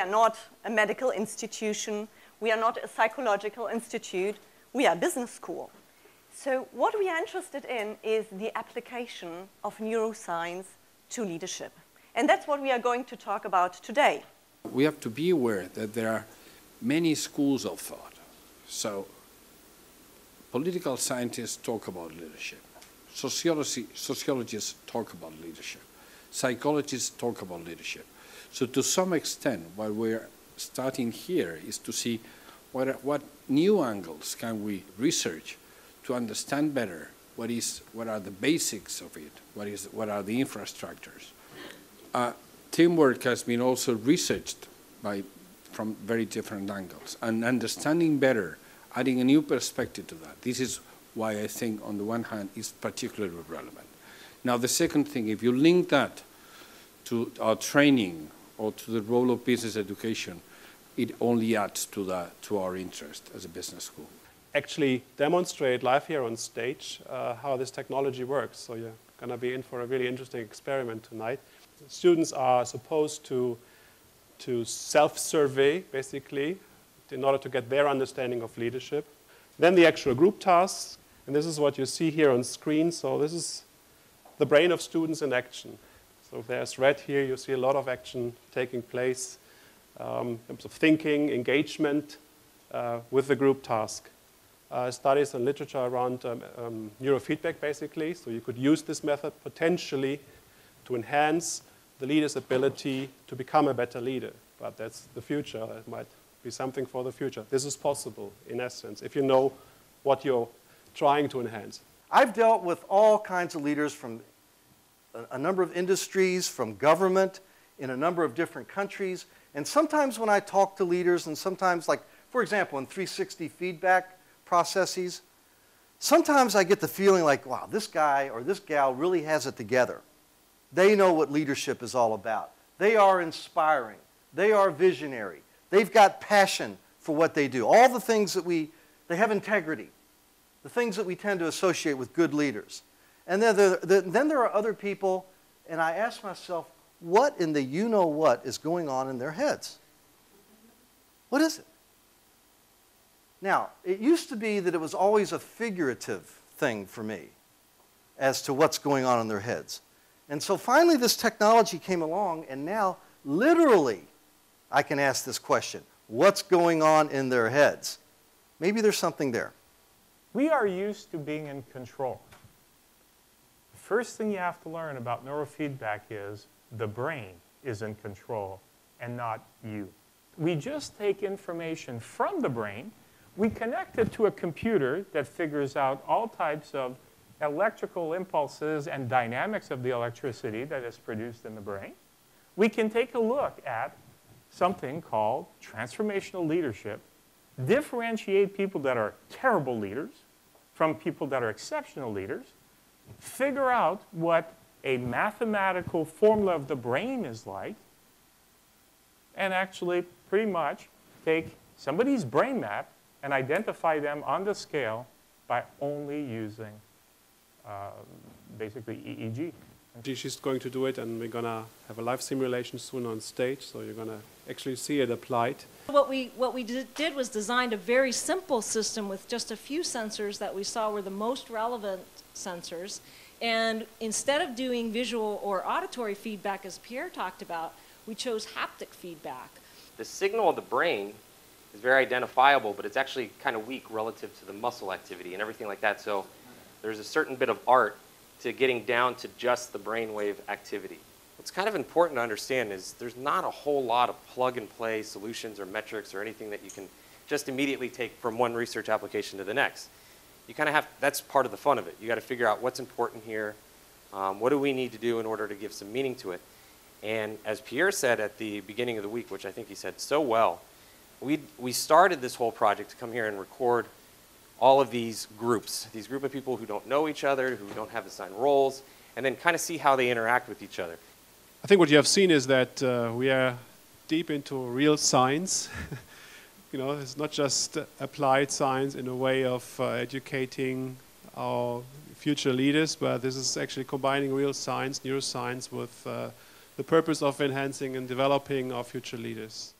are not a medical institution. We are not a psychological institute. We are a business school. So what we are interested in is the application of neuroscience to leadership. And that's what we are going to talk about today. We have to be aware that there are many schools of thought. So political scientists talk about leadership. Sociology, sociologists talk about leadership. Psychologists talk about leadership. So to some extent, what we're starting here is to see what, what new angles can we research to understand better what, is, what are the basics of it, what, is, what are the infrastructures. Uh, teamwork has been also researched by, from very different angles and understanding better, adding a new perspective to that. This is why I think, on the one hand, it's particularly relevant. Now, the second thing, if you link that to our training or to the role of business education, it only adds to, the, to our interest as a business school. Actually demonstrate live here on stage uh, how this technology works. So you're going to be in for a really interesting experiment tonight. Students are supposed to, to self-survey, basically, in order to get their understanding of leadership. Then the actual group tasks, and this is what you see here on screen. So this is the brain of students in action. So there's red here, you see a lot of action taking place um, in terms of thinking, engagement uh, with the group task. Uh, studies and literature around um, um, neurofeedback, basically. So you could use this method potentially to enhance the leader's ability to become a better leader. But that's the future. It might be something for the future. This is possible, in essence, if you know what you're trying to enhance. I've dealt with all kinds of leaders from a, number of industries, from government, in a number of different countries. And sometimes when I talk to leaders, and sometimes, like, for example, in 360 feedback processes, sometimes I get the feeling like, wow, this guy or this gal really has it together. They know what leadership is all about. They are inspiring. They are visionary. They've got passion for what they do. All the things that we, they have integrity. The things that we tend to associate with good leaders. And then there, then there are other people, and I ask myself, what in the you know what is going on in their heads? What is it? Now, it used to be that it was always a figurative thing for me as to what's going on in their heads. And so finally, this technology came along, and now, literally, I can ask this question What's going on in their heads? Maybe there's something there. We are used to being in control first thing you have to learn about neurofeedback is the brain is in control and not you. We just take information from the brain, we connect it to a computer that figures out all types of electrical impulses and dynamics of the electricity that is produced in the brain. We can take a look at something called transformational leadership, differentiate people that are terrible leaders from people that are exceptional leaders, figure out what a mathematical formula of the brain is like, and actually pretty much take somebody's brain map and identify them on the scale by only using uh, basically EEG. She's going to do it, and we're going to have a live simulation soon on stage, so you're going to actually see it applied. What we, what we did was designed a very simple system with just a few sensors that we saw were the most relevant sensors. And instead of doing visual or auditory feedback, as Pierre talked about, we chose haptic feedback. The signal of the brain is very identifiable, but it's actually kind of weak relative to the muscle activity and everything like that. So there's a certain bit of art to getting down to just the brainwave activity. What's kind of important to understand is there's not a whole lot of plug and play solutions or metrics or anything that you can just immediately take from one research application to the next you kind of have, that's part of the fun of it. You got to figure out what's important here. Um, what do we need to do in order to give some meaning to it? And as Pierre said at the beginning of the week, which I think he said so well, we, we started this whole project to come here and record all of these groups, these group of people who don't know each other, who don't have assigned roles, and then kind of see how they interact with each other. I think what you have seen is that uh, we are deep into real science. you know, it's not just applied science in a way of uh, educating our future leaders, but this is actually combining real science, neuroscience, with uh, the purpose of enhancing and developing our future leaders.